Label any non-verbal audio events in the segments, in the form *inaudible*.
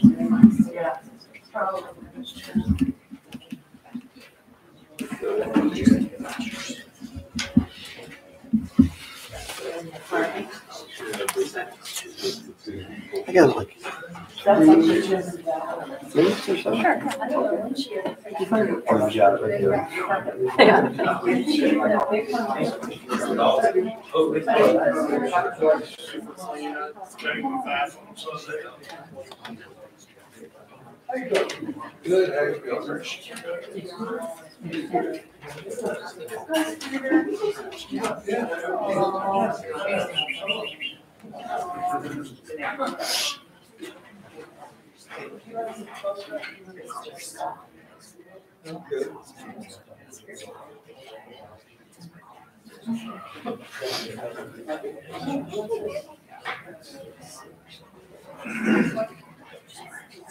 Yeah. I got like That's like the gym that. minutes or so. Sure. I don't know when she- Good job right there. Good, how you feeling? Good.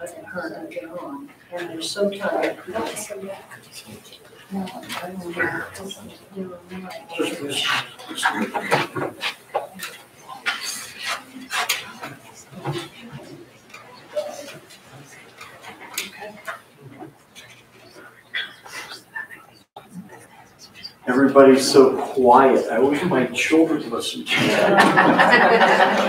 had heard of get on, and they're so tiny. No, I don't know. They're not- Everybody's so quiet. I wish my children listened to me. *laughs*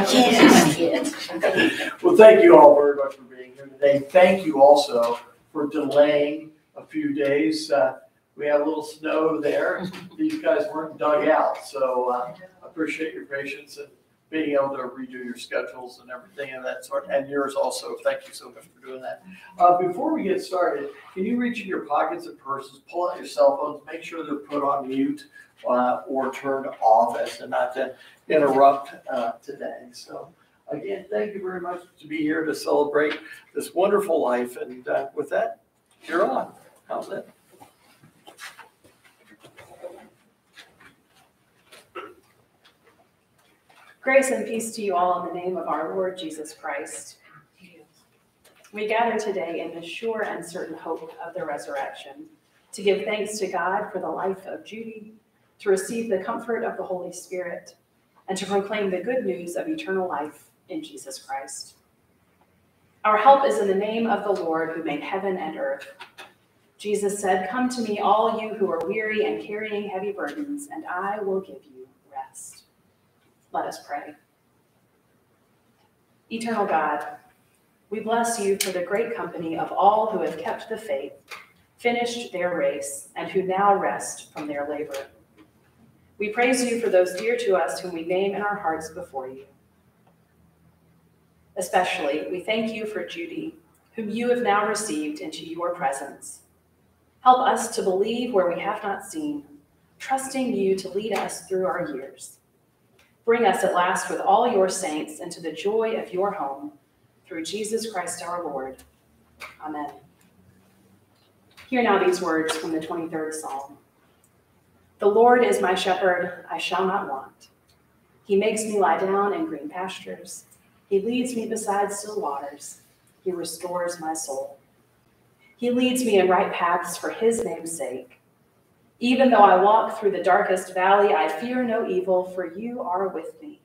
Well, thank you all very much for being here today. Thank you also for delaying a few days. Uh, We had a little snow there. *laughs* These guys weren't dug out, so uh, I appreciate your patience and being able to redo your schedules and everything of that sort, and yours also. Thank you so much for doing that. Uh, Before we get started, can you reach in your pockets and purses, pull out your cell phones, make sure they're put on mute uh, or turned off as to not to interrupt uh, today. So again, thank you very much to be here to celebrate this wonderful life. And uh, with that, you're on. How's that? Grace and peace to you all in the name of our Lord Jesus Christ. We gather today in the sure and certain hope of the resurrection to give thanks to God for the life of Judy, to receive the comfort of the Holy Spirit, and to proclaim the good news of eternal life in Jesus Christ. Our help is in the name of the Lord who made heaven and earth. Jesus said, Come to me, all you who are weary and carrying heavy burdens, and I will give you rest. Let us pray. Eternal God, we bless you for the great company of all who have kept the faith, finished their race, and who now rest from their labor. We praise you for those dear to us whom we name in our hearts before you. Especially, we thank you for Judy, whom you have now received into your presence. Help us to believe where we have not seen, trusting you to lead us through our years. Bring us at last with all your saints into the joy of your home, through Jesus Christ our Lord. Amen. Hear now these words from the 23rd Psalm. The Lord is my shepherd, I shall not want. He makes me lie down in green pastures. He leads me beside still waters. He restores my soul. He leads me in right paths for his name's sake. Even though I walk through the darkest valley, I fear no evil, for you are with me.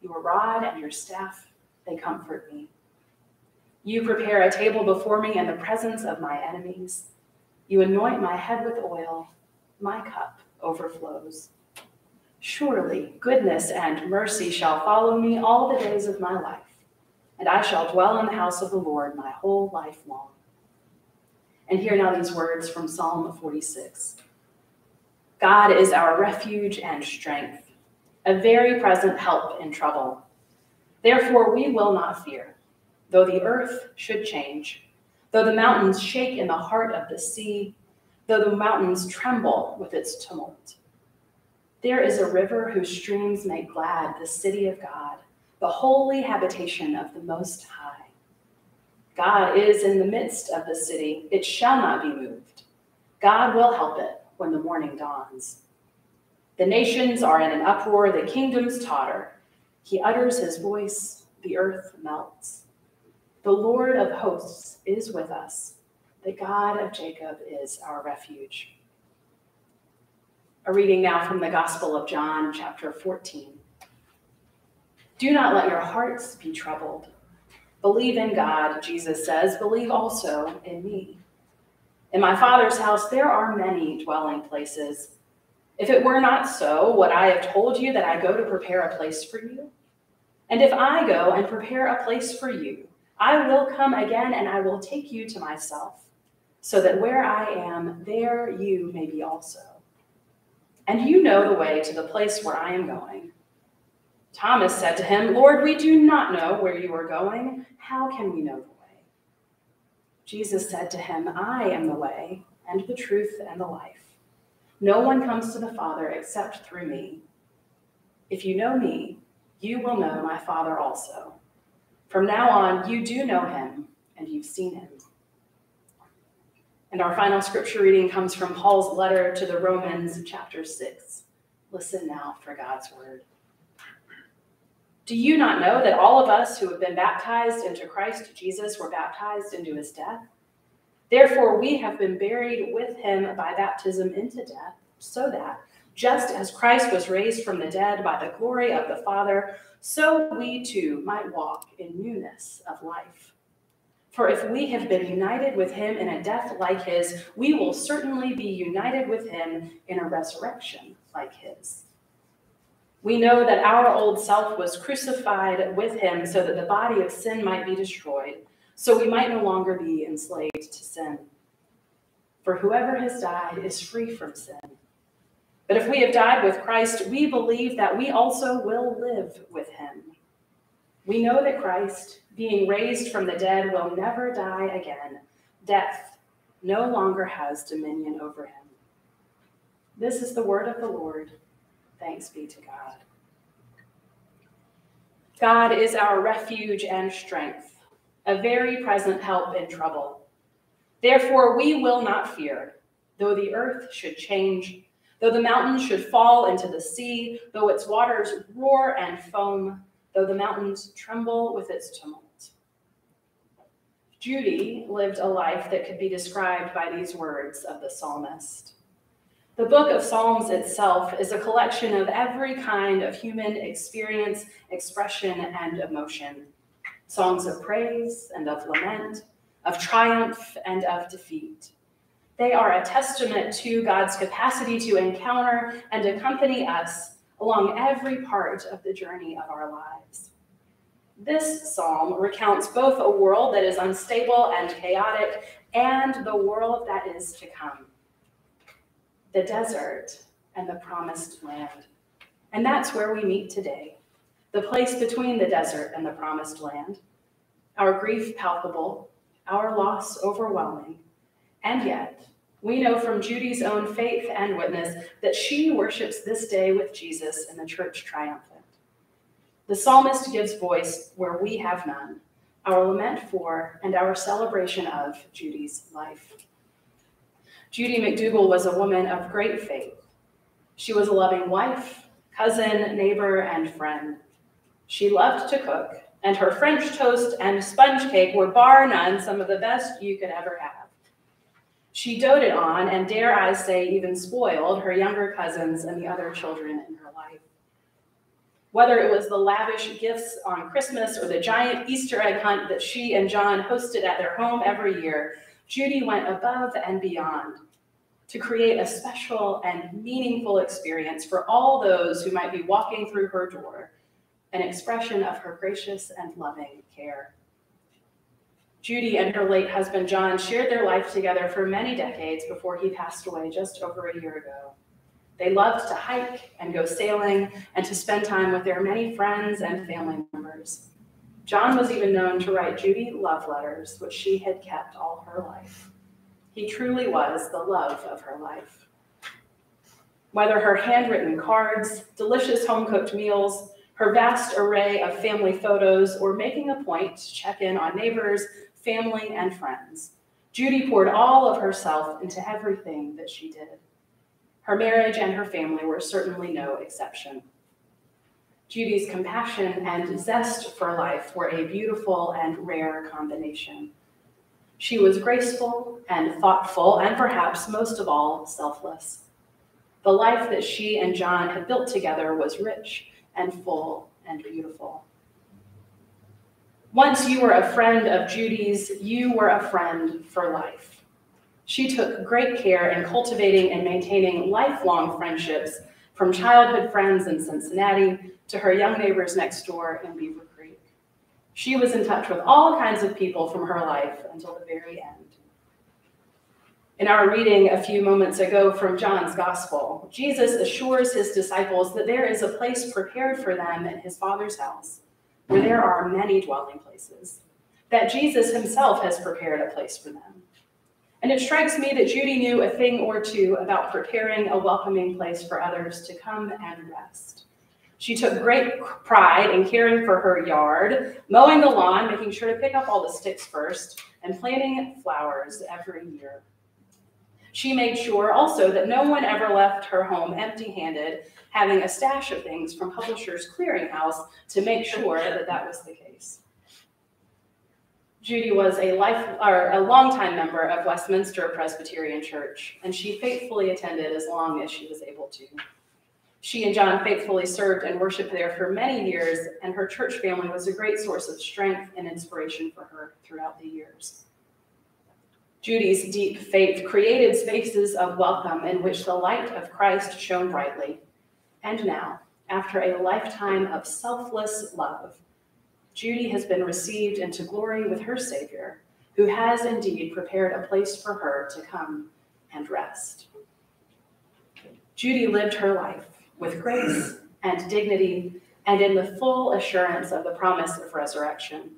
Your rod and your staff, they comfort me. You prepare a table before me in the presence of my enemies. You anoint my head with oil, my cup overflows. Surely goodness and mercy shall follow me all the days of my life, and I shall dwell in the house of the Lord my whole life long. And hear now these words from Psalm 46 God is our refuge and strength, a very present help in trouble. Therefore, we will not fear, though the earth should change, though the mountains shake in the heart of the sea, though the mountains tremble with its tumult. There is a river whose streams make glad the city of God, the holy habitation of the Most High. God is in the midst of the city, it shall not be moved. God will help it when the morning dawns. The nations are in an uproar, the kingdoms totter. He utters his voice, the earth melts. The Lord of hosts is with us. The God of Jacob is our refuge. A reading now from the Gospel of John, chapter 14. Do not let your hearts be troubled. Believe in God, Jesus says, believe also in me. In my Father's house there are many dwelling places. If it were not so, would I have told you that I go to prepare a place for you? And if I go and prepare a place for you, I will come again and I will take you to myself, so that where I am, there you may be also. And you know the way to the place where I am going. Thomas said to him, Lord, we do not know where you are going. How can we know the way? Jesus said to him, I am the way and the truth and the life. No one comes to the Father except through me. If you know me, you will know my Father also. From now on, you do know him and you've seen him. And our final scripture reading comes from Paul's letter to the Romans, chapter 6. Listen now for God's word. Do you not know that all of us who have been baptized into Christ Jesus were baptized into his death? Therefore, we have been buried with him by baptism into death, so that, just as Christ was raised from the dead by the glory of the Father, so we too might walk in newness of life. For if we have been united with him in a death like his, we will certainly be united with him in a resurrection like his. We know that our old self was crucified with him so that the body of sin might be destroyed, so we might no longer be enslaved to sin. For whoever has died is free from sin. But if we have died with Christ, we believe that we also will live with him. We know that Christ, being raised from the dead, will never die again. Death no longer has dominion over him. This is the word of the Lord. Thanks be to God. God is our refuge and strength, a very present help in trouble. Therefore, we will not fear, though the earth should change, though the mountains should fall into the sea, though its waters roar and foam, though the mountains tremble with its tumult. Judy lived a life that could be described by these words of the psalmist. The book of Psalms itself is a collection of every kind of human experience, expression, and emotion songs of praise and of lament, of triumph and of defeat. They are a testament to God's capacity to encounter and accompany us along every part of the journey of our lives. This psalm recounts both a world that is unstable and chaotic and the world that is to come the desert, and the promised land. And that's where we meet today, the place between the desert and the promised land. Our grief palpable, our loss overwhelming, and yet we know from Judy's own faith and witness that she worships this day with Jesus in the church triumphant. The psalmist gives voice where we have none, our lament for and our celebration of Judy's life. Judy McDougal was a woman of great faith. She was a loving wife, cousin, neighbor, and friend. She loved to cook and her French toast and sponge cake were bar none some of the best you could ever have. She doted on, and dare I say, even spoiled her younger cousins and the other children in her life. Whether it was the lavish gifts on Christmas or the giant Easter egg hunt that she and John hosted at their home every year, Judy went above and beyond to create a special and meaningful experience for all those who might be walking through her door, an expression of her gracious and loving care. Judy and her late husband John shared their life together for many decades before he passed away just over a year ago. They loved to hike and go sailing and to spend time with their many friends and family members. John was even known to write Judy love letters, which she had kept all her life. He truly was the love of her life. Whether her handwritten cards, delicious home cooked meals, her vast array of family photos, or making a point to check in on neighbors, family, and friends, Judy poured all of herself into everything that she did. Her marriage and her family were certainly no exception. Judy's compassion and zest for life were a beautiful and rare combination. She was graceful and thoughtful, and perhaps most of all, selfless. The life that she and John had built together was rich and full and beautiful. Once you were a friend of Judy's, you were a friend for life. She took great care in cultivating and maintaining lifelong friendships from childhood friends in Cincinnati to her young neighbors next door in Beaver. She was in touch with all kinds of people from her life until the very end. In our reading a few moments ago from John's Gospel, Jesus assures his disciples that there is a place prepared for them in his Father's house, where there are many dwelling places, that Jesus himself has prepared a place for them. And it strikes me that Judy knew a thing or two about preparing a welcoming place for others to come and rest. She took great pride in caring for her yard, mowing the lawn, making sure to pick up all the sticks first, and planting flowers every year. She made sure also that no one ever left her home empty handed, having a stash of things from Publishers Clearinghouse to make sure that that was the case. Judy was a life or a longtime member of Westminster Presbyterian Church, and she faithfully attended as long as she was able to. She and John faithfully served and worshiped there for many years, and her church family was a great source of strength and inspiration for her throughout the years. Judy's deep faith created spaces of welcome in which the light of Christ shone brightly. And now, after a lifetime of selfless love, Judy has been received into glory with her Savior, who has indeed prepared a place for her to come and rest. Judy lived her life with grace and dignity and in the full assurance of the promise of resurrection.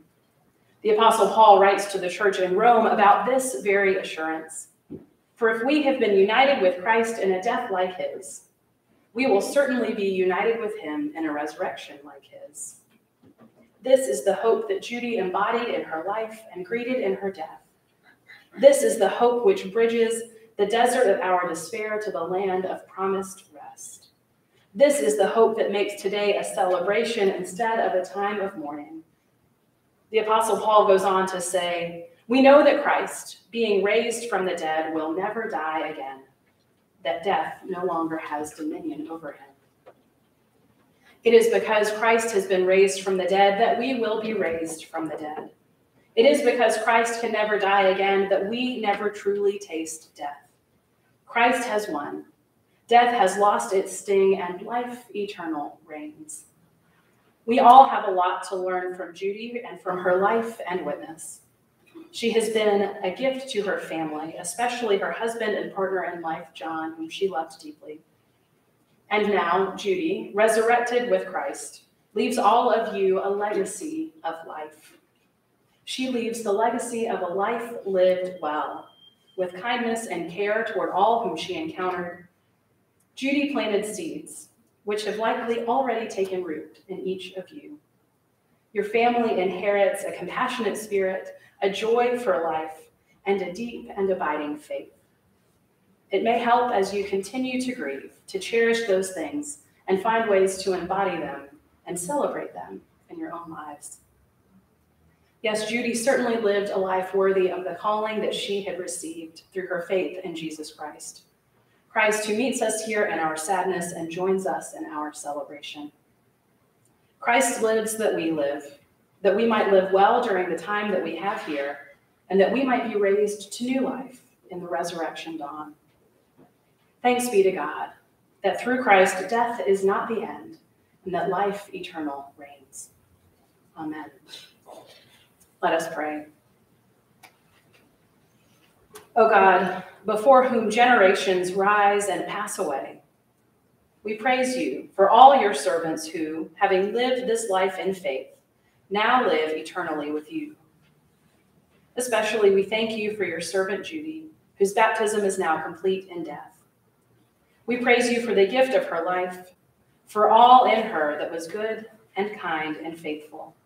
The Apostle Paul writes to the church in Rome about this very assurance. For if we have been united with Christ in a death like his, we will certainly be united with him in a resurrection like his. This is the hope that Judy embodied in her life and greeted in her death. This is the hope which bridges the desert of our despair to the land of promised. This is the hope that makes today a celebration instead of a time of mourning. The Apostle Paul goes on to say, We know that Christ, being raised from the dead, will never die again, that death no longer has dominion over him. It is because Christ has been raised from the dead that we will be raised from the dead. It is because Christ can never die again that we never truly taste death. Christ has won. Death has lost its sting, and life eternal reigns. We all have a lot to learn from Judy and from her life and witness. She has been a gift to her family, especially her husband and partner in life, John, whom she loved deeply. And now, Judy, resurrected with Christ, leaves all of you a legacy of life. She leaves the legacy of a life lived well, with kindness and care toward all whom she encountered. Judy planted seeds, which have likely already taken root in each of you. Your family inherits a compassionate spirit, a joy for life, and a deep and abiding faith. It may help as you continue to grieve to cherish those things and find ways to embody them and celebrate them in your own lives. Yes, Judy certainly lived a life worthy of the calling that she had received through her faith in Jesus Christ. Christ who meets us here in our sadness and joins us in our celebration. Christ lives that we live, that we might live well during the time that we have here, and that we might be raised to new life in the resurrection dawn. Thanks be to God that through Christ death is not the end, and that life eternal reigns. Amen. Let us pray. O God, before whom generations rise and pass away, we praise you for all your servants who, having lived this life in faith, now live eternally with you. Especially, we thank you for your servant Judy, whose baptism is now complete in death. We praise you for the gift of her life, for all in her that was good and kind and faithful,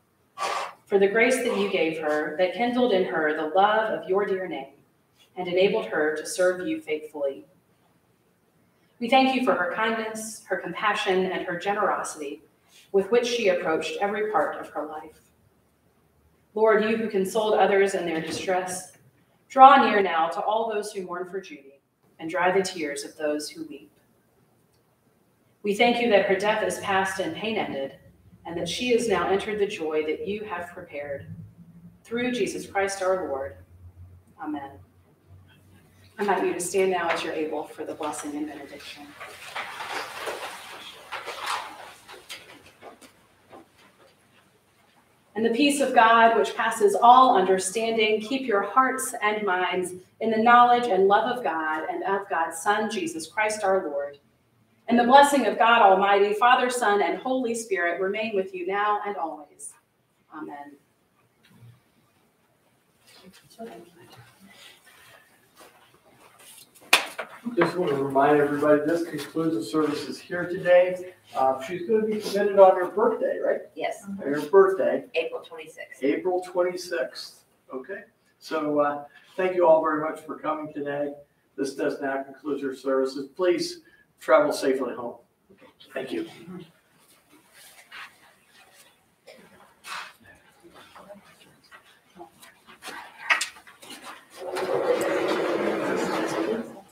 for the grace that you gave her that kindled in her the love of your dear name and enabled her to serve you faithfully. We thank you for her kindness, her compassion, and her generosity with which she approached every part of her life. Lord, you who consoled others in their distress, draw near now to all those who mourn for Judy and dry the tears of those who weep. We thank you that her death is past and pain ended, and that she has now entered the joy that you have prepared. Through Jesus Christ our Lord. Amen. I invite you to stand now as you're able for the blessing and benediction. And the peace of God, which passes all understanding, keep your hearts and minds in the knowledge and love of God and of God's Son, Jesus Christ our Lord. And the blessing of God Almighty, Father, Son, and Holy Spirit remain with you now and always. Amen. Just want to remind everybody, this concludes the services here today. Uh, she's going to be committed on her birthday, right? Yes, Her birthday, April twenty-sixth. April twenty-sixth. Okay, so, uh, thank you all very much for coming today. This does now conclude your services. Please travel safely home. Thank you.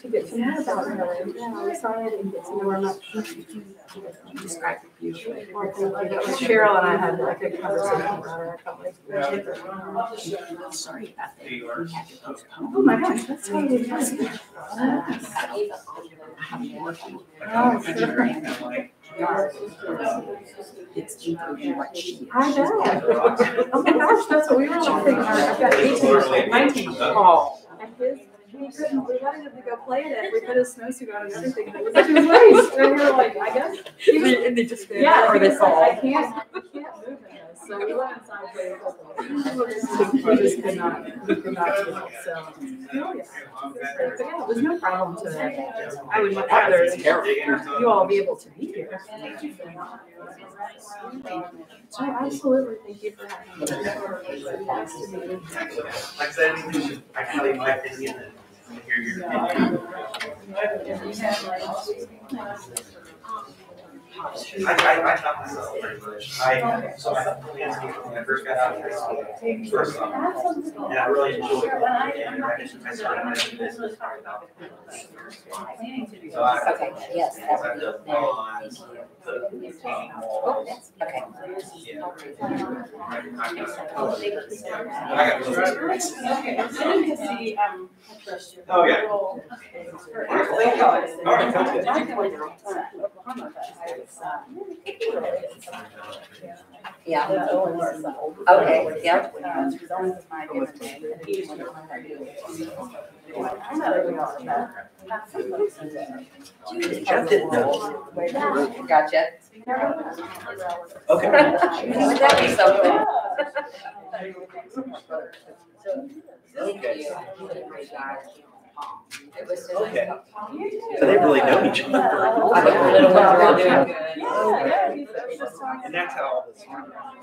To get to know about her, yeah, I'm excited and get to know her much. Describe it beautifully. Cheryl and I had like a conversation about her. I felt like- Sorry about that. We had to postpone. Oh my gosh, that's totally fine. Oh, sure. It's including what she. I know. Oh my gosh, that's what we were thinking. I've got eighteen, nineteen. Oh. And his, we couldn't, we wanted him to go play in it. We put his snowsuit on and everything. and It was like, nice. And we were like, I guess. *laughs* he was- And they just. Yeah, Or he they was like, fall. I can't, I can't move in this, so we went inside for a couple of *laughs* just could not, he could not do it, so. oh, yeah. But yeah, it was no problem to, I would much rather you all be able to be here. Oh, absolutely, thank you for having me. Nice you. Like I said, I can tell you my opinion and hear your opinion. I, I, I taught myself very much. I, so I, when I first got out of high school, first off, and I really enjoyed it. And I just, I started my own business. So I. Okay, yes, that would I've be, done there, lawn, thank the, Oh, that's, okay. Yeah. I I got. Oh, I thank you. got. I didn't see, um, Oh, yeah. little- All right, sounds good. I went to Oklahoma, but I was, Yeah. Okay, yep. Owens is my given name, and he was one I knew. I know who we are, but- Jeff didn't know. Gotcha. Okay. Wouldn't that be something? Okay. Thank you. You did a great job. It was so nice. Okay. So they really know each other. I hope your little ones are all doing good. Yeah, he's, he's just talking. And that's how all this.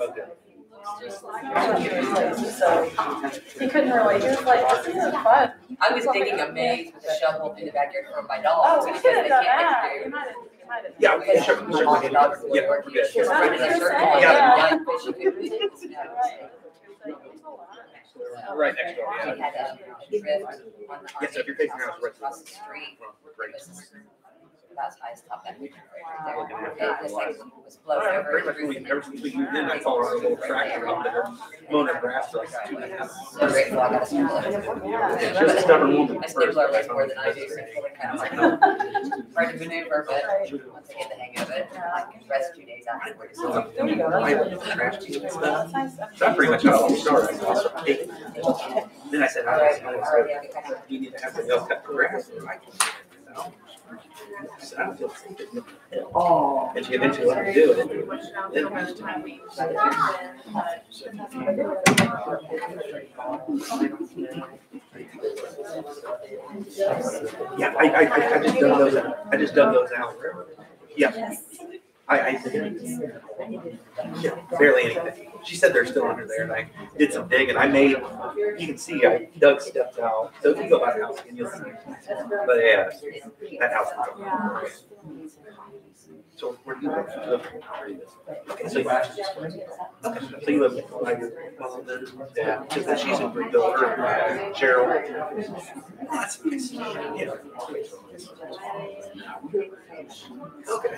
Okay. So he couldn't really, he was like, this isn't fun. I was digging a maze with a shovel through the backyard for my Oh, dogs we should have done can't that. get You through. might have, you might have. Yeah, we can sure, we My sure. mom's dog was Yeah, we're good. She was running in a circle. Yeah. and but she couldn't get the snow. Right next door, She yeah. had a drift on the. Yeah, so if you're facing your house, right. Across the street. Right. It was- That's high as top that picture right Looking there. that. It just like was blown over. Pretty much we, ever since we moved in, I saw our little tractor out there mowing our grass for like two and a half. So grateful I got a snippler. Yeah, She's a stubborn woman. My snippler was more than I do, so it's kind of like *laughs* hard to maneuver, but once I get the hang of it, I can rest two days afterwards. There you go. I love trash can and stuff. So that's pretty much how it all started. I saw some cake. Then I said, all right, you need to have to go cut the grass. And I "No." I said, I don't feel safe. Oh. And she eventually me do it. Yeah, I, I, I- I just dug those, out. I just dug those out. Yeah. I, I, yeah, barely anything. She said they're still under there and I did some digging. I made, you can see I dug stuff out. So if you go by the house again, you'll see. But yeah, that house. is. So where do you live? Okay, so you, okay, so you live? Yeah. She's in Greenville, or Cheryl. That's nice. Yeah. Okay.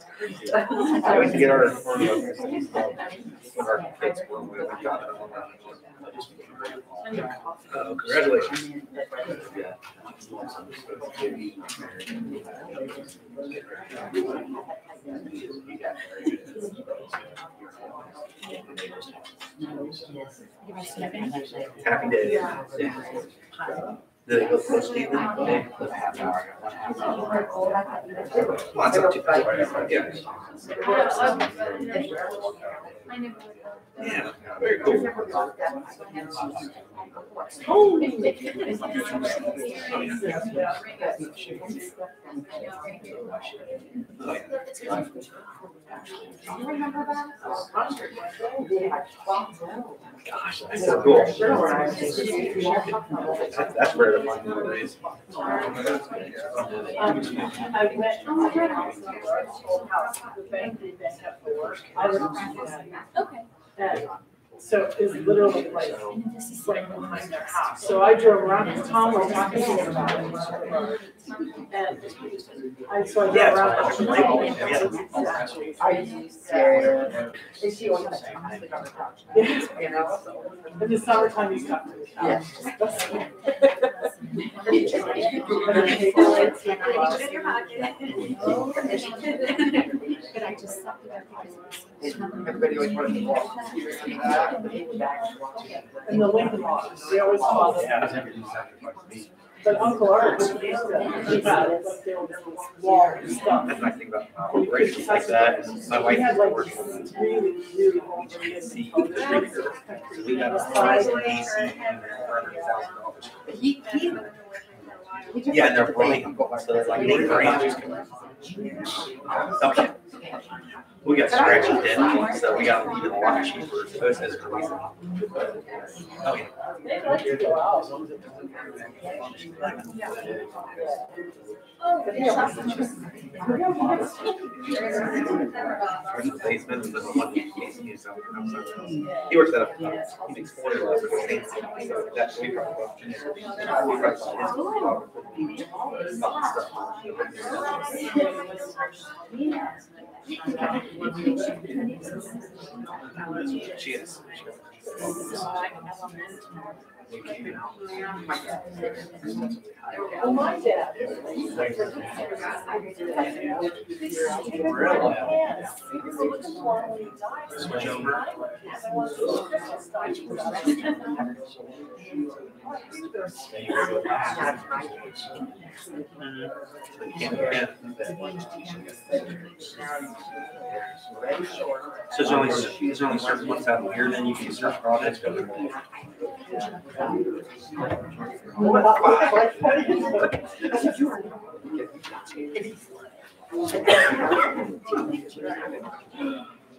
was holding hands. I always get our, our kids when we got it. Uh, congratulations. Happy day. Yeah. Did it go you? Half hour, one half hour. Well, that's not too bad. Yeah. Yeah, very cool. Oh, yeah. Gosh, that's so cool. That's, that's rare to find nowadays. I went. I was- And So it's literally like, right behind their house. So I drove around and Tom was talking to me about it. And I, so I Yeah, drove it's around. like a label, yeah. Exactly. Are you serious? Is she on In the summertime, you got. Yeah. Everybody always wanted to walk. And the Lincoln Logs, they always call it, but Uncle Art, was used to, he had it, like, there was this wall and stuff. That's the nice thing about corporations like that, is my wife We had like works on these really, really old the areas. AC distributor. So we got a size of AC for hundred thousand dollars. Yeah, and they're running, so they're like big ranges. *laughs* Okay. We got scratchy dead, so we got even a lot cheaper, so it's as crazy. Oh, yeah. They like to go out. There's a basement and then one AC is out outside. He works at a, he makes forty dollars a day, that's, we probably. She is. Oh, my. Switch over. So there's only, there's only certain ones out here, then you can search products. *laughs*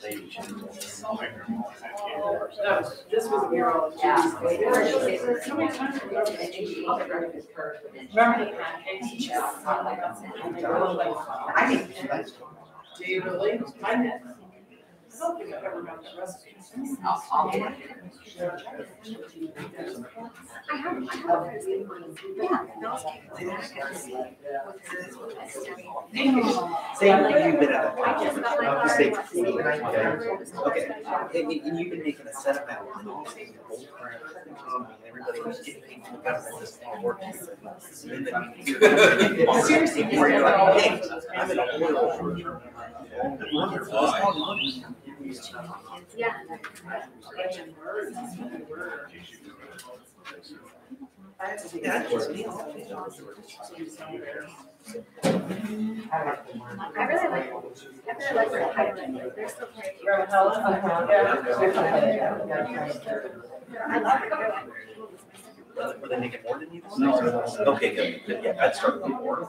This was a mural. Remember? I mean, Do you really? I did. I don't think I've ever done the recipe. I'll, I'll do it. I have, I have. Yeah. Say you've been at the I just got my I'll card. say-? Okay, and, and- and you've been making a set amount, and all saying the whole crap, um, everybody was getting paid the government, this all working. And then you- Seriously, where you're like, hey, I'm in a oil. Yeah. Yeah. I really like, I really like their highlight. They're. I love it. More than you? Okay, good, good, yeah, I'd start with more.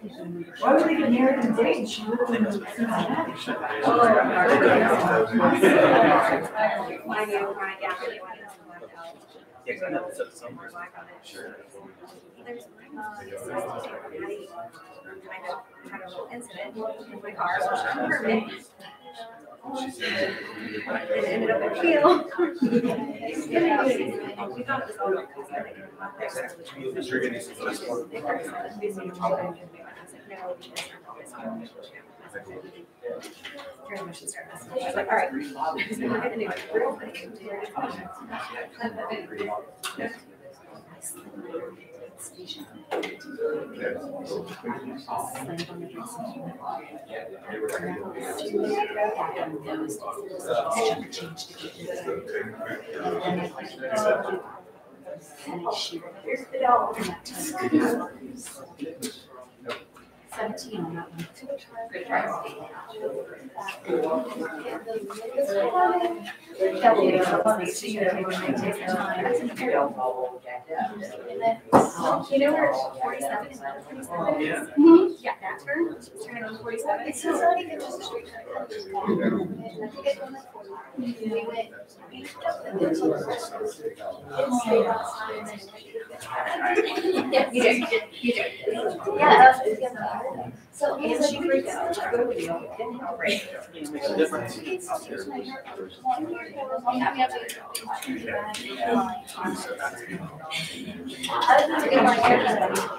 I love it, I love it. I started to take that with me. I was like, I'll take it. What church that was the one thing I was supposed to take. Indeed. Why would they get married in date? She lived in. I know, right, yeah, I really wanted to Sure. There's, uh, this kind of, little incident in my car, which I'm permit. It ended up in Peel. We thought it was all right. Exactly. Distributing some of this one. Very much just started messing. I was like, all right. *laughs* We're gonna do real quick. Here's the dog. On that one. Good try. That'll be a funny, so you know, when they take their. And then, you know where forty-seven is? Yeah. Mm-hmm. Yeah, that turn, turn on forty-seven. It's not even just a straight turn. I think it's on the forty. We went east up and then to the west. Yeah, you did, you did. Yeah, that's, yeah. So, and she freaked out. Makes a difference. It's, it's my heart. Yeah, we have to. I was gonna get my hair done.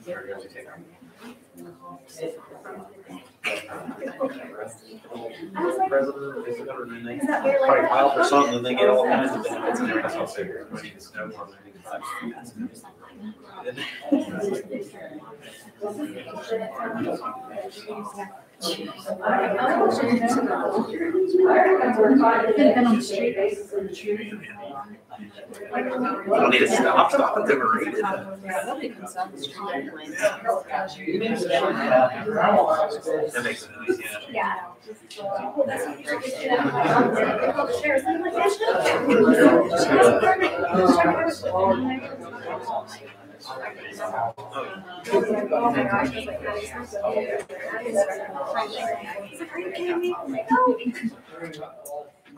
very probably file for something and they get all kinds of benefits We don't need to stop, stop and it. Nobody comes down the street anyways. Makes it nice, yeah. Yeah.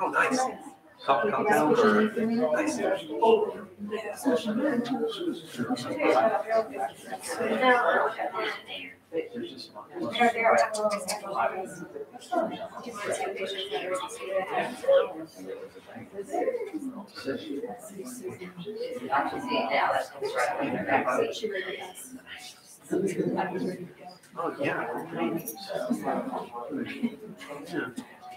Oh, nice. Compound or nice? Actually, see, now that's right in the back seat. Oh, yeah.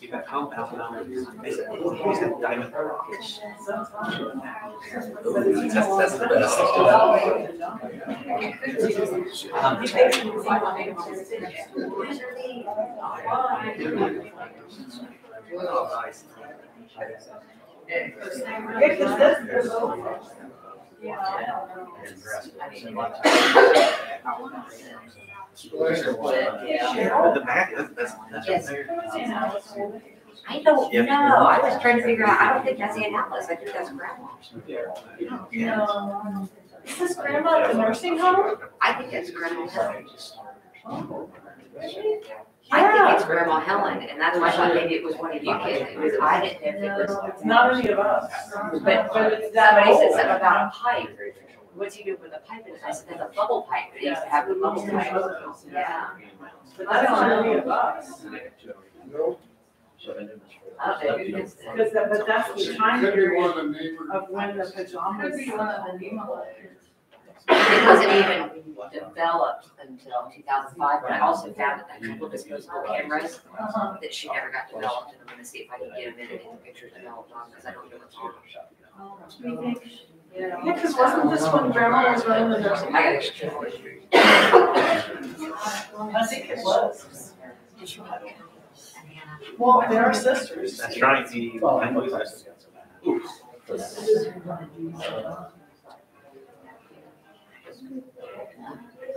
You got compound diamond. That's, the best. But the back, that's, that's, that's Yes. there. I don't Yeah. know, I was trying to figure out, I don't think that's Aunt Alice, I think that's grandma. Yeah. Is this grandma at the nursing home? I think that's grandma Helen. I think it's grandma Helen, and that's why I thought maybe it was one of you kids, it was, I didn't know if it was. It's not any of us. But, But it's somebody said old. something about a pipe, what's he doing with a pipe, and I said, that's a bubble pipe, they used to have the bubble pipe. Yeah. But that's not any of us. I don't know who gets. Because that, but that's the time Could be period one of the neighbors. of when the pajamas. It wasn't even developed until two thousand five, but I also found that couple of disposable cameras Uh-huh. that she never got developed, and I'm gonna see if I can get them in and get the pictures developed on, because I don't know what's on. Yeah, because wasn't this when grandma was running the nursing I home? got extra. I think it was. Well, they're sisters. That's right, the, I know that's.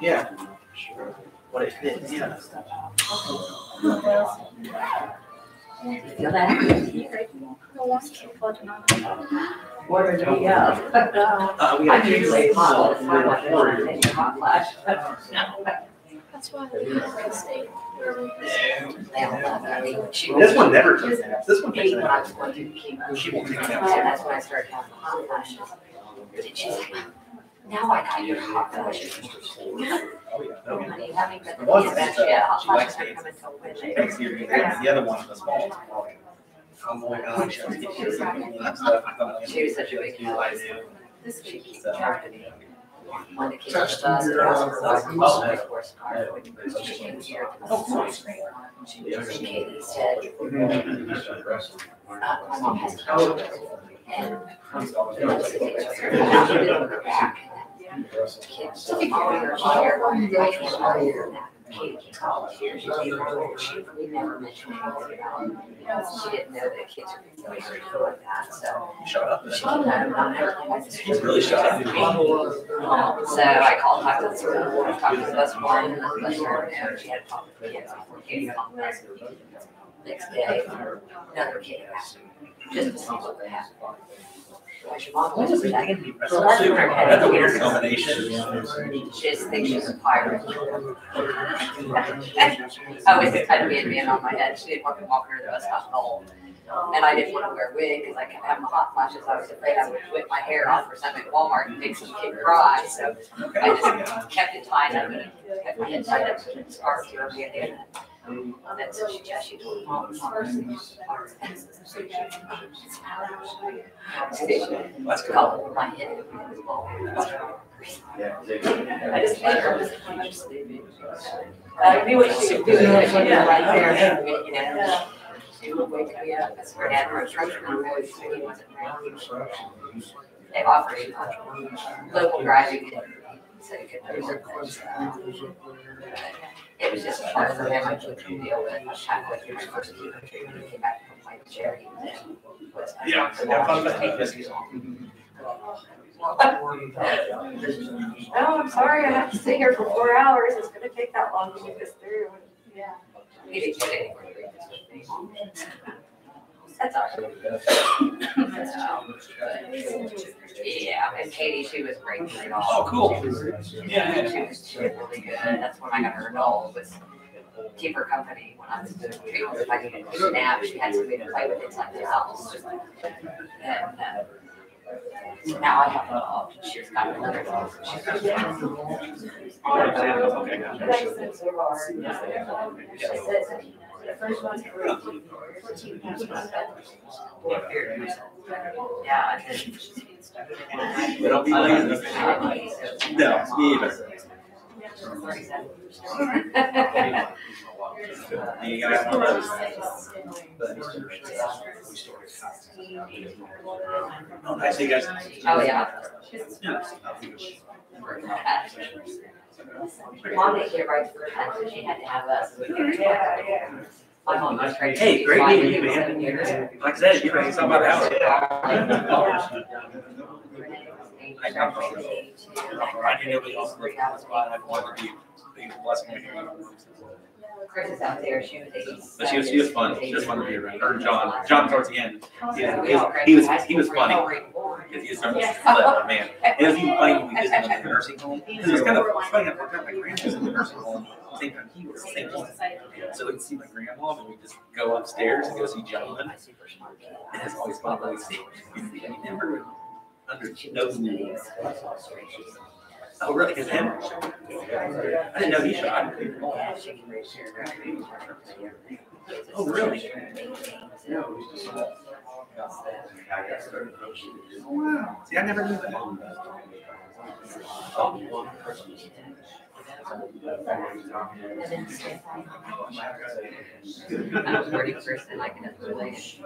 Yeah. What it did, yeah. Feel that? What are they, yeah. *laughs* Uh, we I'm got. usually hot, it's my one, it's a hot flash. That's why they stay. They all love This one never took naps. This one takes Eight I nap. was going through chemo. She won't take a that's when I started having hot flashes. And she's like, now I got your hot flashes. Oh, honey, having been, One yeah, is, that's, yeah, hot she likes flashes dates. coming till Wednesday. The other one, the small. One. I'm like, oh, she was getting stuff. She was such a big help. I do. She keeps track of me. When the kids were bus, there was a bus, of course, car, she came here to the school. Katie said, uh, my mom has a And. She didn't look back. Kids kids. Shut up. So I called, talked to the school, talked to the bus one, and the bus and she had a talk with kids got on the bus. Next day, another kid asked, just to see what had. Why's your mom always that? So that's her head. That's a weird combination. She just thinks she's a pirate. *laughs* I was just kind of being man on my head. She didn't want me walking her to the bus stop. And I didn't want to wear a wig because I kept having the hot flashes. I was afraid I would whip my hair off or something at Walmart and make some kid cry. So I just kept it tied up and kept my head tied up with a scarf around my head. And then she, yeah, she told mom. That's cool. Called my head. I just made her. I knew what she was doing, like, when you're right there, you know. She would wake me up, that's where dad was structured, and boys, so he wasn't around. They offered local driving, so you could. It was just hard for him, I took him deal with, I shot with him my first year, when he came back from my charity. Yeah, have fun with it. Oh, I'm sorry, I have to stay here for four hours, it's gonna take that long to get this through. Yeah. He didn't get it. That's all right. Yeah, and Katie, she was great through it all. Oh, cool. She was- Yeah. She was, she was really good, that's when I got her doll, was keep her company when I was doing treatment, if I needed a nap, she had somebody to play with inside the house. And, uh, now I have a dog, she's got another dog. She's got- Okay, gotcha. The first one's fourteen pounds. Yeah, I did. But don't be lazy. No, me either. You gotta have one of those. Oh, nice, see you guys. Oh, yeah. Yeah. Mom didn't get right for her, so she had to have us. My mom was trying to. Hey, great meeting you, man. Like I said, you bring something about the house. I I knew nobody else was on the spot. I wanted to be, be blessing with you. Chris is out there, she was. But she was, she was fun. She was fun to be around. Her and John, John towards the end. He was, he was, he was funny. Because he was from oh, man. It was even funny when we visited him in the nursing home. Because *laughs* it was kind of funny. I worked out my grandma's in the nursing home. Same time he was, same time. So we can see my grandma and we'd just go upstairs and go see John. And it's always fun. Always see. He never under me. Oh, really? Because him? I didn't know he shot. Oh, really? Oh, wow. See, I never knew that. I'm a thirty person, to lay eight,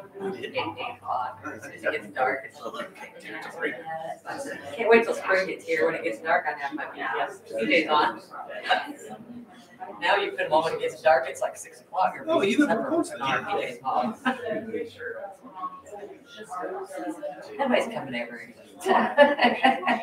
eight o'clock, it gets dark, it's Can't wait till spring gets here, when it gets dark, I have my on. Now you put when it gets dark, it's like six o'clock. Oh, you live in December, Portsmouth, putting on on. Nobody's coming over. *laughs*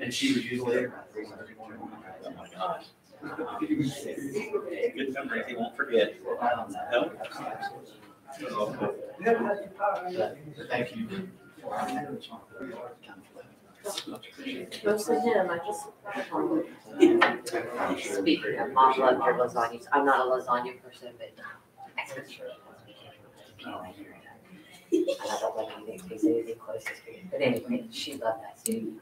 And she was usually. Good memory, he won't forget. No? Thank you. Mostly him, I just. Speaking of mom loved your lasagnas, I'm not a lasagna person, but I could sure. And I don't like anything, because anything close to food, but anyway, she loved that soup.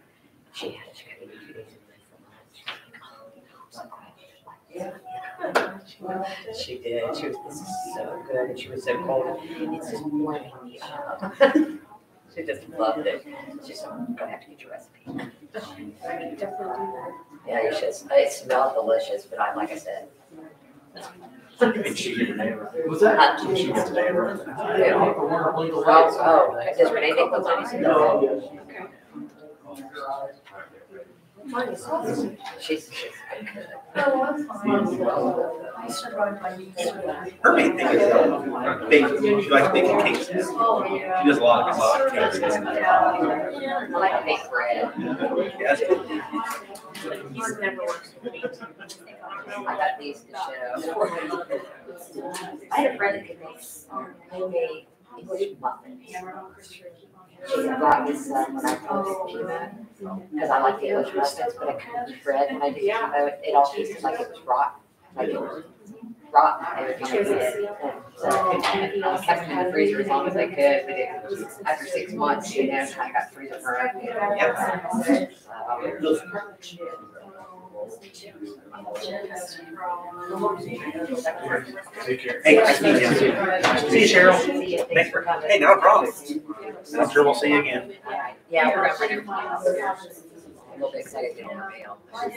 She had it, she got it two days in for lunch. She's like, "Oh, I'm so glad." She did, she was, this is so good, and she was so cold, it's just warming me up. *laughs* She just loved it, she's like, I'm gonna have to get your recipe. Definitely do that. Yeah, you should, it smelled delicious, but I'm like I said. And she did it. Was that? She She gets it. Oh, oh, does Renee make lasagna? No. She's, she's that's fine. I survived my years. Her main thing is uh, baking. She likes baking cakes. She yeah. does a lot, a lot of cakes. I like to bake bread. Yes. He's never worked with me. I got these to show. I had a friend that could make homemade English muffins. She brought this uh, when I told chemo, because I like the English muffins, but I couldn't eat bread when I did chemo. It- It all tasted like it was rotten, like it was rotten, everything I did. So I kept them in the freezer as long as I could, but it, after six months, you know, I got freezer burn. Take care. Hey, nice meeting you. See you, Cheryl. Thanks for coming. Hey, not a problem. I'm sure we'll see you again. Yeah, we're gonna bring everything else. A little bit excited to get on the mail. It's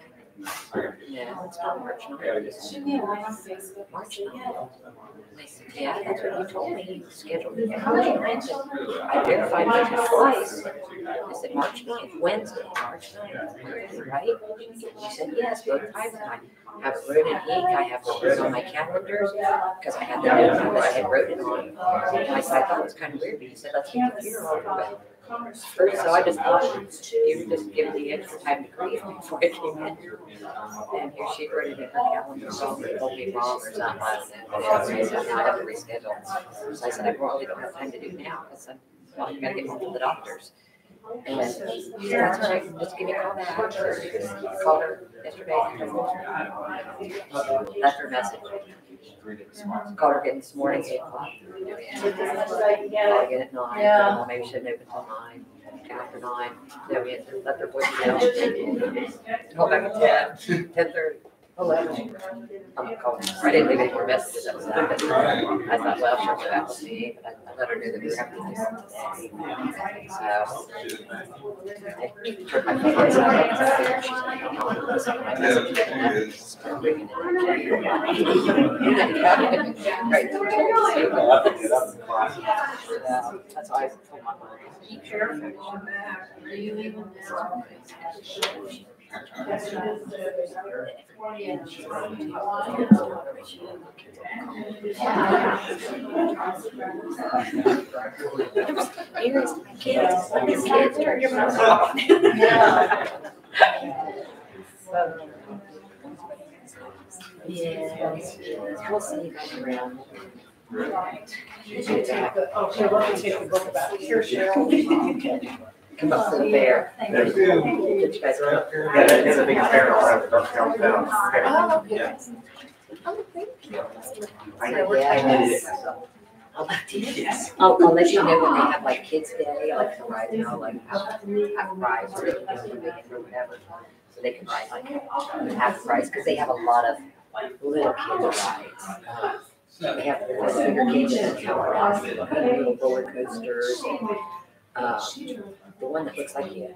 I Yeah. It's not March. March. I yeah, that's what you told me, you scheduled it. Times? I verified it twice. I said, March ninth, Wednesday, March ninth, right? She said, yes, both times. I have in ink, I have wrote on my calendar, because I had that I had wrote it on. I said, I thought it was kind of weird, but you said, let's get it here, First, so I just thought, you just give the extra time to grieve before I came in. And here she wrote it in her calendar, so it won't be wrong or something. So I have to reschedule. So I said, I probably don't have time to do now, because I'm, well, I gotta get home to the doctors. That's just give me a call back. Called her yesterday. Left her message. Called her again this morning, eight o'clock. Again at nine, Yeah. well, maybe she didn't open until nine, after nine, to let their voicemail. Called back at ten, ten thirty, eleven. I'm calling, I didn't leave any more messages, that was that, I thought, well, she'll go back with me, but I I let her know that we were having to do something today. So. I took my phone outside, I figured gonna come home and listen to my messages. Start ringing it. Right. So, That's why I told my mom. Areas, kids, let your kids turn your mouth off. Yes, yes, we'll see you guys around. Okay, let me take a look about here, Cheryl. *laughs* Come up to the bear. Thank Get you guys up. Yeah, that is a big affair around the dark down. Oh, okay. Yeah. Oh, thank you. I know. I needed it myself. Yes. I'll, I'll let you know when they have like kids day, like to ride, you know, like half, half price or or whatever. So they can ride like half price, because they have a lot of little kid rides. Uh, They have the bigger kids in tower, little roller coasters. Um, the one that looks like you,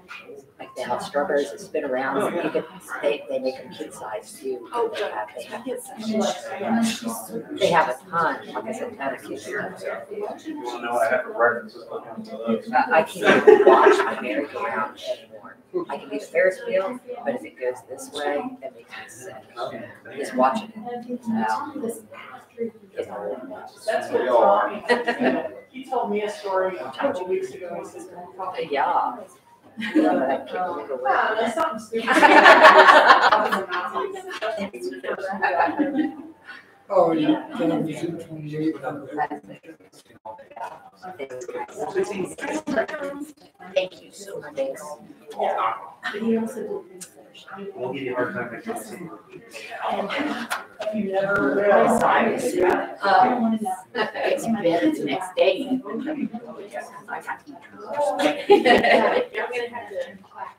like they have strawberries that spin around, you can, they, they make them kid size too. Oh, They have, they have, they have a ton, like I said, ton of kids. rides. You wanna know what I have for breakfast? Just look down to those. I I can't even watch my merry-go-round anymore. I can do the Ferris wheel, but if it goes this way, that makes me sick. Just watching it. That's what Tommy, *laughs* he told me a story a couple of weeks ago, he says. Yeah. But I can't remember what Wow, that's something stupid. *laughs* Oh. Thank you so much. We'll give you a hard time. next time. Uh, It's been the next day. Gonna have.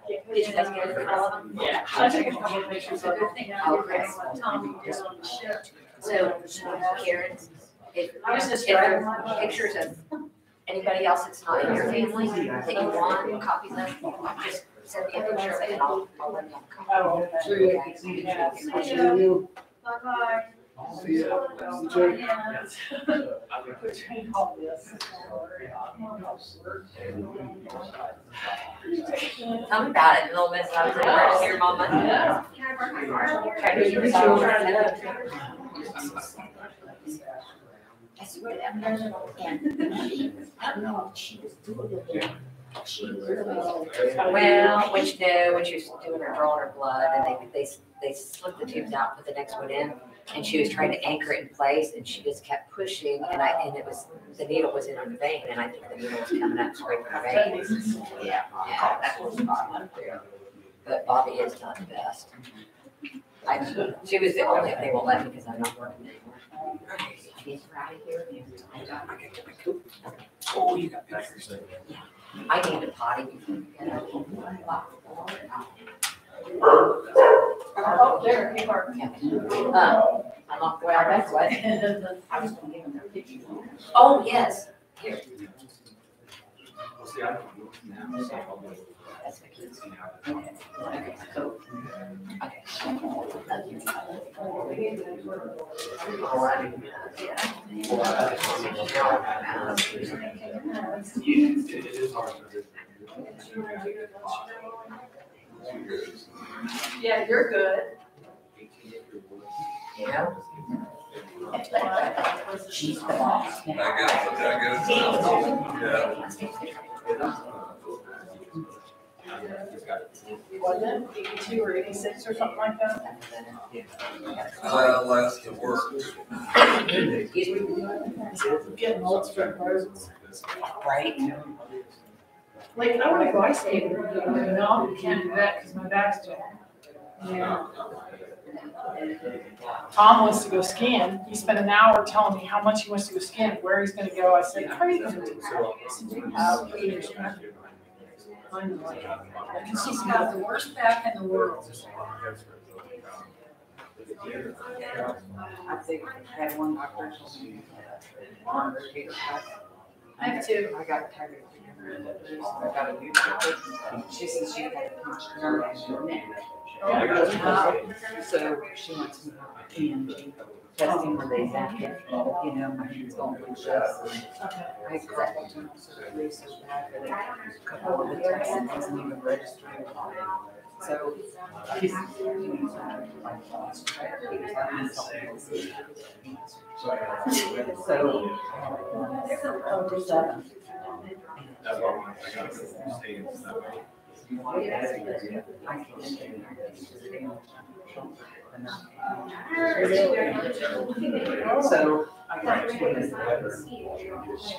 Did you guys get it? Yeah, I took a couple of pictures of it. Okay. Tom was on the ship. So Karen, if, I was just if there are pictures of anybody else that's not in your family that you want copies of, just send me a picture and I'll, I'll let them come. Oh, Bye-bye. see ya. Jake. Tell me about it, little miss, I was to see your mom Monday. Trying to keep it all I swear and she, I don't know, she was doing it. She literally, well, when she, no, when she was doing her drawing her blood, and they, they, they slipped the tubes out, put the next one in, and she was trying to anchor it in place, and she just kept pushing, and I, and it was, the needle was in her vein, and I think the needle was coming up from her vein. Yeah, yeah, that was fun. But Bobby is not the best. I, she was the only, they won't let me because I'm not working anymore. Get her out of here. Oh, you got pictures. I need to potty before we get out. Oh, there, hey, Mark. Um, I'm off, well, that's what. *laughs* I was gonna give them their pictures. Oh, yes, here, We'll see, I don't know now, so I'll do it. that's the kids. Okay, okay, so, okay. All right. It is hard. Yeah, you're good. You know? She's the boss. I guess, I guess, yeah. Wasn't eighty-two or eighty-six or something like that? Uh, last of work. Getting old for presents. Right? Like, I wanna go ice skating, but no, we can't do that because my back's doing. Yeah. Tom wants to go skiing. He spent an hour telling me how much he wants to go skiing, where he's gonna go. I said, how are you gonna do that? Uh, Peter's. I know. Because he's got the worst back in the world. I think I had one doctor. I have two. I got tired of. I got a new. She says she had a nerve in her neck. Oh so she wants me to EMG testing where they think, you know, my head's going like this. I tunnel surgery so bad that a couple of the tests wasn't even registering. So he's, you uh, know, like, lost track. So. Oh, there's that. That's why I gotta go stay in that way. So I got two of them.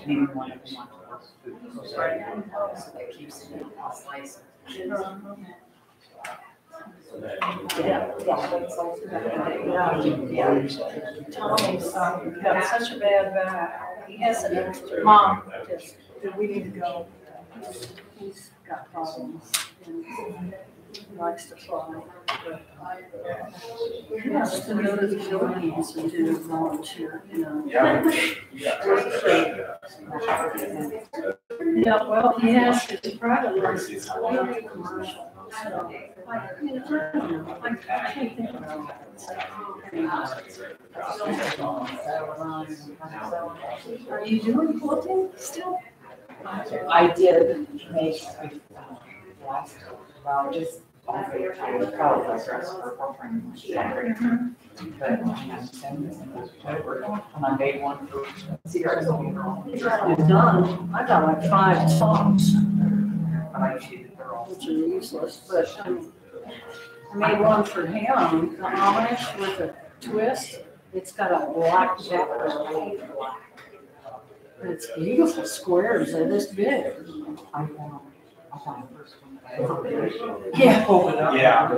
Maybe one of them wants to work food. So that keeps it in a slice. Yeah, yeah. Yeah. Tommy's, um, got such a bad back. He has an extra. Mom, we need to go. He's got problems and likes to fly. He has to go to the Philippines and do volunteer, you know. Yeah, well, he has his private license, not commercial. So, you know, I can't think about that. Are you doing quilting still? I did make, uh, last Well, just, I dress for boyfriend. But on my day one for. I'm done, I got like five songs, I they're all. which are useless, but um, I made one for him, the Amish with a twist. It's got a black background. And It's beautiful squares, they're this big. I found, I found the first one. Yeah. *laughs* Pulled it up. Yeah.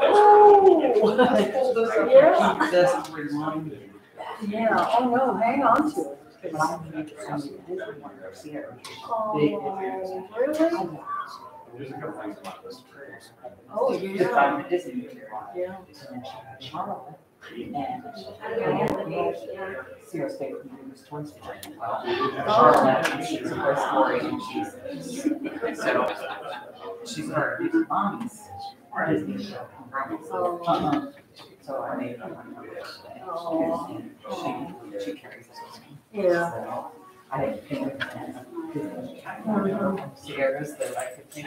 Oh, Yeah. Keep this and remind me. yeah, oh no, hang on to it. But I need to send you this one, see it. Oh, really? There's a couple things about this. Oh, Just yeah. find the Disney movie. Yeah. And Sarah stayed with was Toy Story. Charlotte, and she's a Toy Story, and she's, so, she's her mommy's Disney show. Oh. Uh-uh. So I made her one of those. And she, she carries this. Yeah. So I didn't think of that. Sierras that I could think.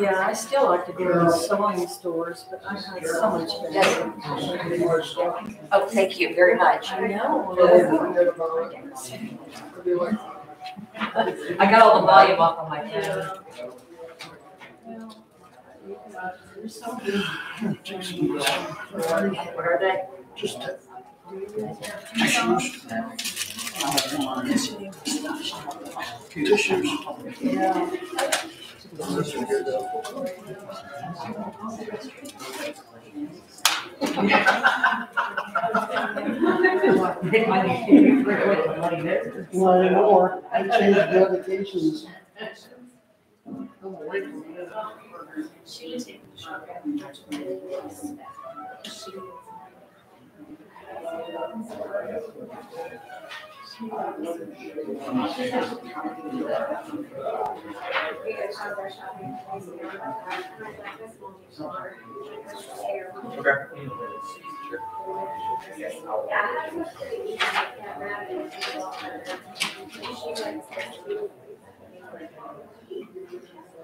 Yeah, I still like to go to sewing stores, but I had so much better. Oh, thank you very much. I know. I got all the volume off on my phone. Yeah. Well, there's something- What are they? Yeah. Not anymore. I changed dedications. Okay. Sure.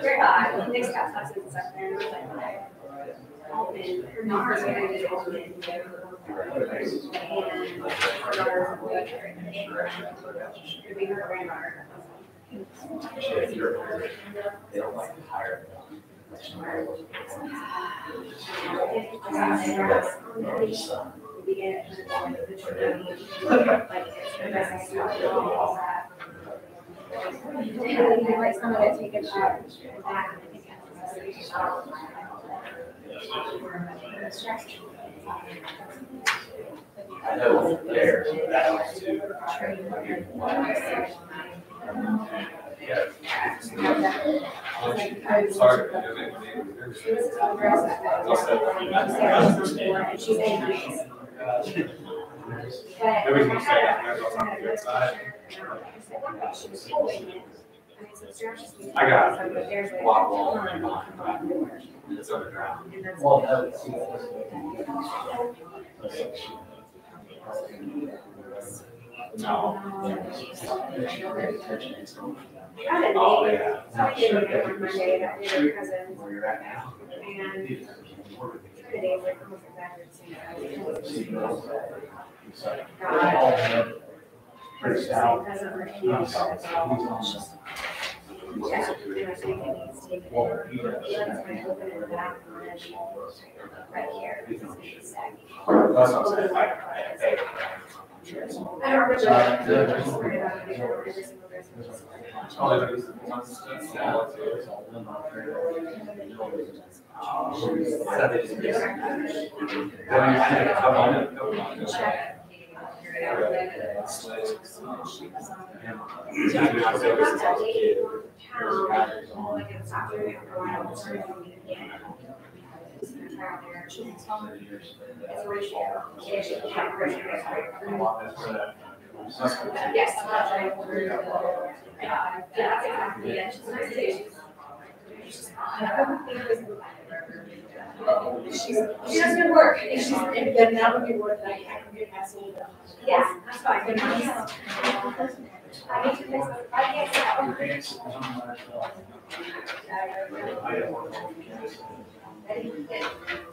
very hot, in second, like, open, her numbers are gonna get open. And be her. We get like she's eight nights. But. Maybe we that, maybe I'll talk to you. I got it. There's like. Block wall. It's underground. And that's- No. I had a Oh, date. yeah. So I did it on Monday, that we were cousins, Where you're at now. and the day was like almost exactly the same. God. Pretty south. Cousin refused to go. Yeah, and I think it needs to take it. He lets me open it back on it, right here. That's what I'm saying. She's it's a ratio, yeah, she had a ratio, Yes. Yeah, that's exactly, yeah, she's nice, she's. She's, she does good work, and she's, and then that would be worth, like, I can get past all. Yeah, that's fine, good nice. I need to fix, I can't,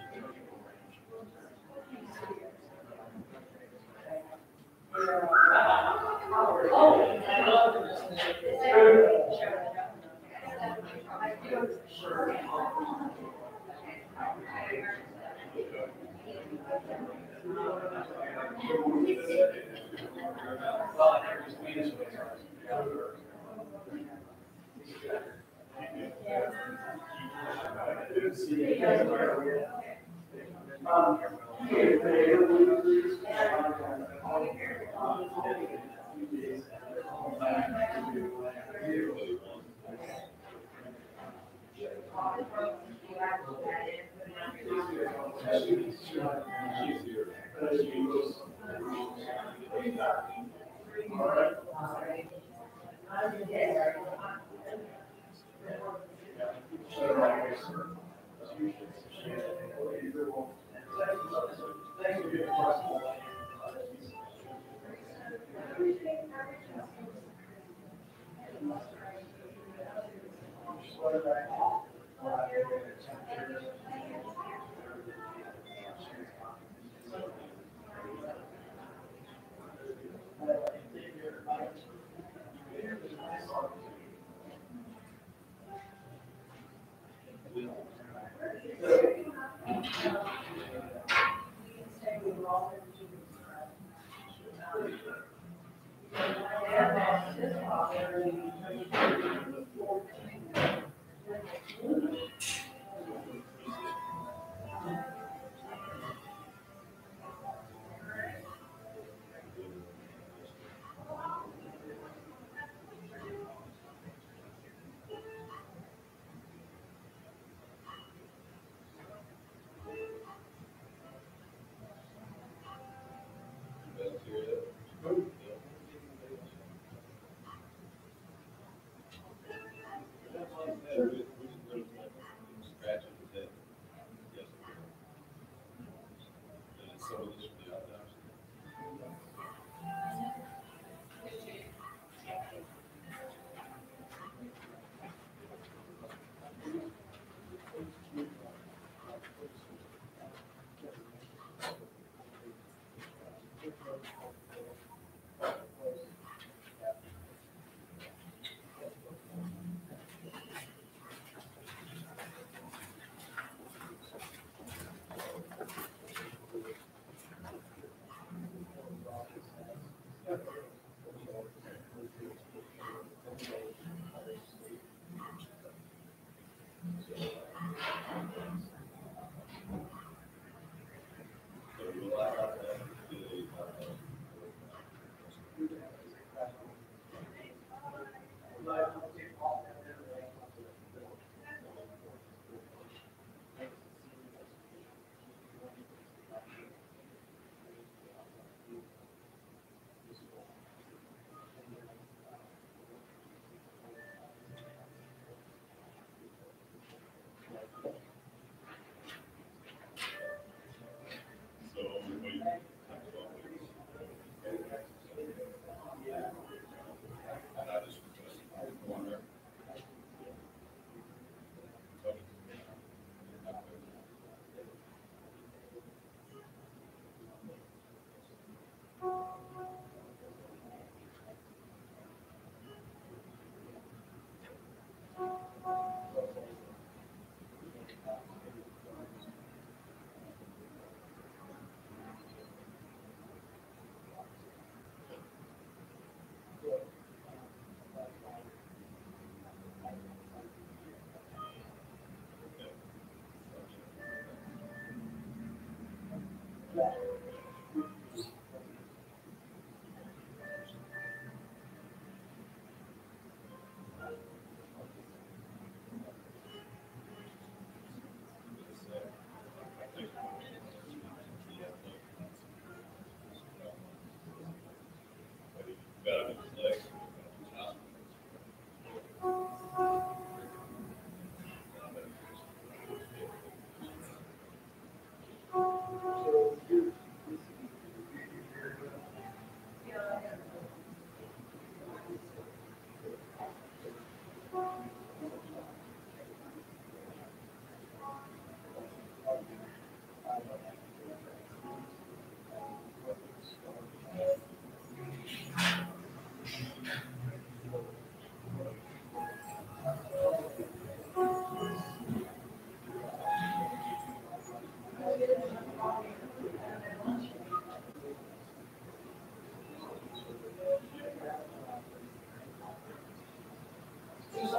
Yeah. Thank.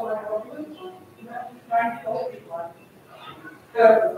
relacionamento público. Então,